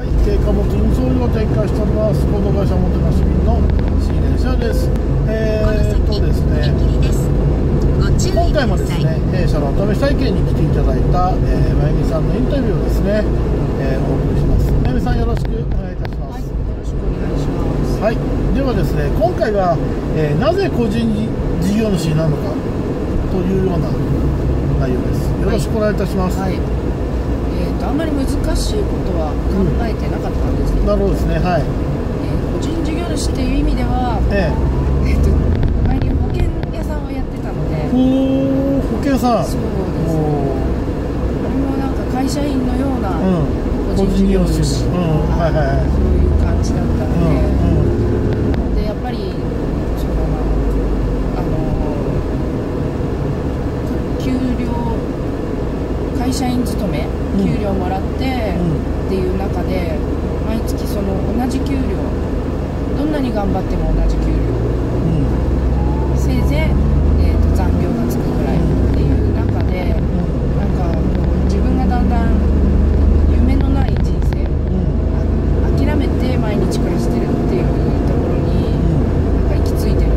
はい、軽貨物運送業を展開しております合同会社もてなし便の新電車です。えー、っとですね今回もですね弊社のお試し体験に来ていただいた、えー、まゆみさんのインタビューをですね、えー、お送りします。まゆみさんよろしくお願いいたします。はい、よろしくお願いします。はい、ではですね今回は、えーなぜ個人事業主になるのかというような内容です。よろしくお願いいたします、はい。えっ、とあんまり難しいことは考えてなかったんですけど、なるほどですねはい。えー個人事業主っていう意味では、ええ。っ、と前に保険屋さんをやってたので、ー、ほー保険さん。そうです。おこれもなんか会社員のような個人事業主、うん。はいはいはい。そういう感じだったのうんうんで、でやっぱりそうだなあの給料会社員勤めうん。給料もらって、うん。っていう中で毎月その同じ給料どんなに頑張っても同じ給料うんせいぜい、えーと残業がつくぐらいっていう中でなんかもう自分がだんだん夢のない人生うん。あ諦めて毎日暮らしてるっていうところになんか行き着いてる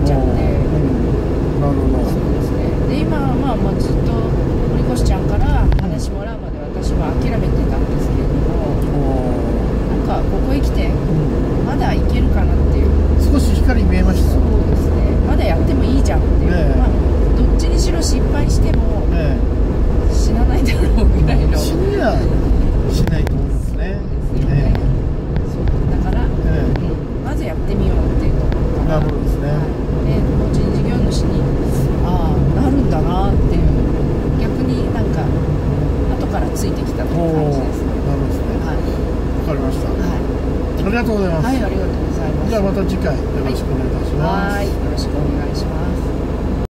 見ちゃって。うんなるほど。そうですね。で今はまあもうずっと堀越ちゃんから話もらうまで私は諦めてたんですけれども、なんかここへ来てまだいけるかなっていう。少し光見えましたそうですね。まだやってもいいじゃんっていう。ねまあどっちにしろ失敗しても死なないだろうぐらいの。死にはしないと思いますねですよね。そうだから、ええうんまずやってみようっていうところかな。なるほどですねはいで個人事業主にああなるんだなっていう逆になんか後からついてきたというおおー感じですね。なるほどですねはいわかりましたはありがとうございます、い、はい、ありがとうございます。じゃあまた次回よろしくお願いいたします、はい、よろしくお願いします。